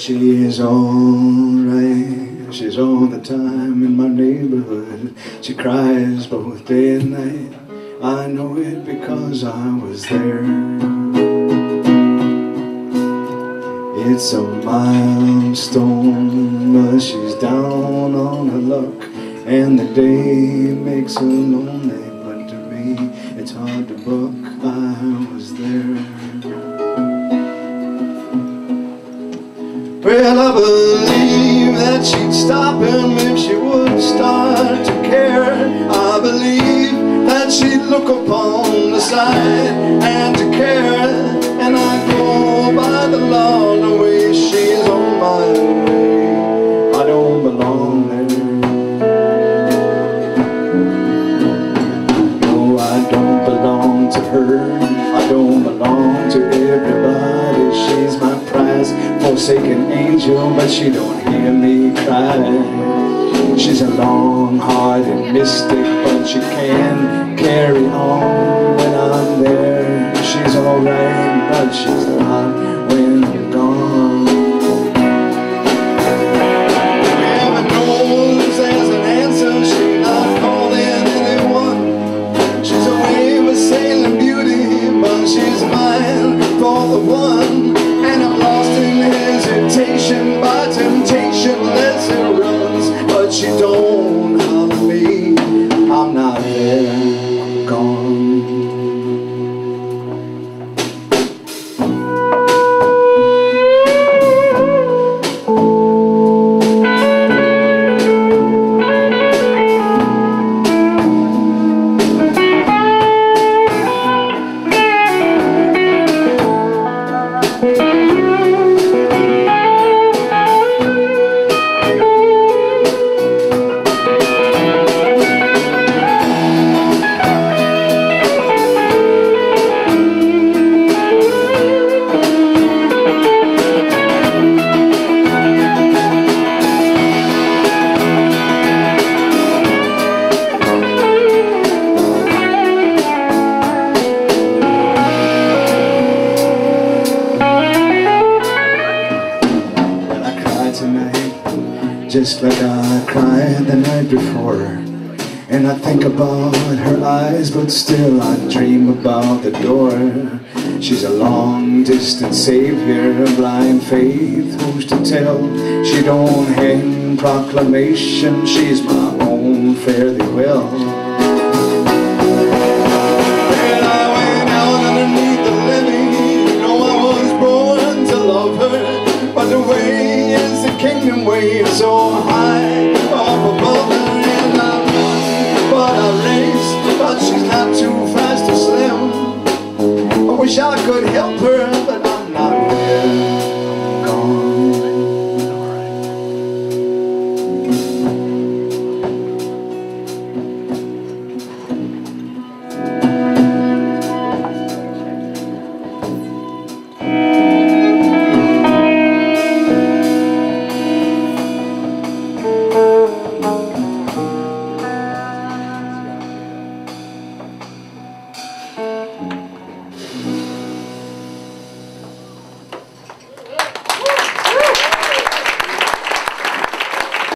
She's alright, she's all the time in my neighborhood. She cries both day and night. I know it because I was there. It's a milestone, but she's down on her luck, and the day makes her lonely. But to me, it's hard to buck. I was there. Well, I believe that she'd stop him if she would start to care. I believe that she'd look upon the side and to care. And I go by the law the way she's on my way. I don't belong there. No, I don't belong to her. I don't belong to everybody. She's my forsaken angel, but she don't hear me cry. She's a long-hearted mystic, but she can carry on when I'm there. She's alright, but she's not just like I cried the night before. And I think about her eyes, but still I dream about the door. She's a long distance savior, a blind faith, who's to tell? She don't hang proclamation, she's my own fare so high up above and I but I but she's not too fast. I wish I could help her, but I'm not there.